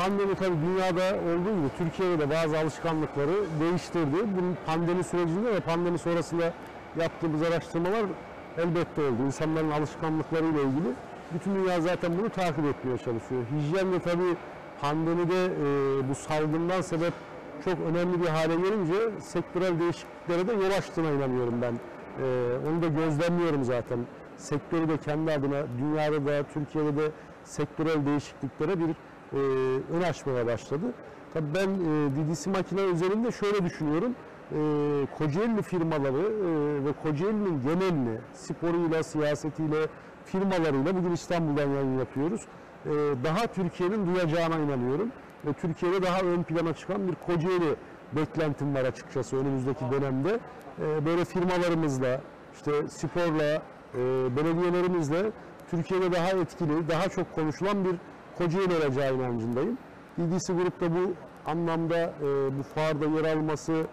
pandemi tabii dünyada olduğu gibi Türkiye'de de bazı alışkanlıkları değiştirdi. Bunun pandemi sürecinde ve pandemi sonrasında yaptığımız araştırmalar elbette oldu. İnsanların alışkanlıklarıyla ilgili. Bütün dünya zaten bunu takip etmeye çalışıyor. Hijyen de tabii pandemide e, bu salgından sebep çok önemli bir hale gelince sektörel değişikliklere de yol açtığına inanıyorum ben. E, onu da gözlemliyorum zaten. Sektörü de kendi adına dünyada da Türkiye'de de sektörel değişikliklere bir e, ön açmaya başladı. Tabii ben e, DDC makine özelinde şöyle düşünüyorum. E, Kocaeli firmaları e, ve Kocaeli'nin genelini sporuyla, siyasetiyle, firmalarıyla bugün İstanbul'dan yayın yapıyoruz. E, daha Türkiye'nin duyacağına inanıyorum. Ve Türkiye'de daha ön plana çıkan bir Kocaeli beklentim var açıkçası önümüzdeki dönemde. E, böyle firmalarımızla, işte sporla, e, belediyelerimizle Türkiye'de daha etkili, daha çok konuşulan bir Kocaeli olacağı inancındayım. DDC Grup da bu anlamda e, bu fuarda yer alması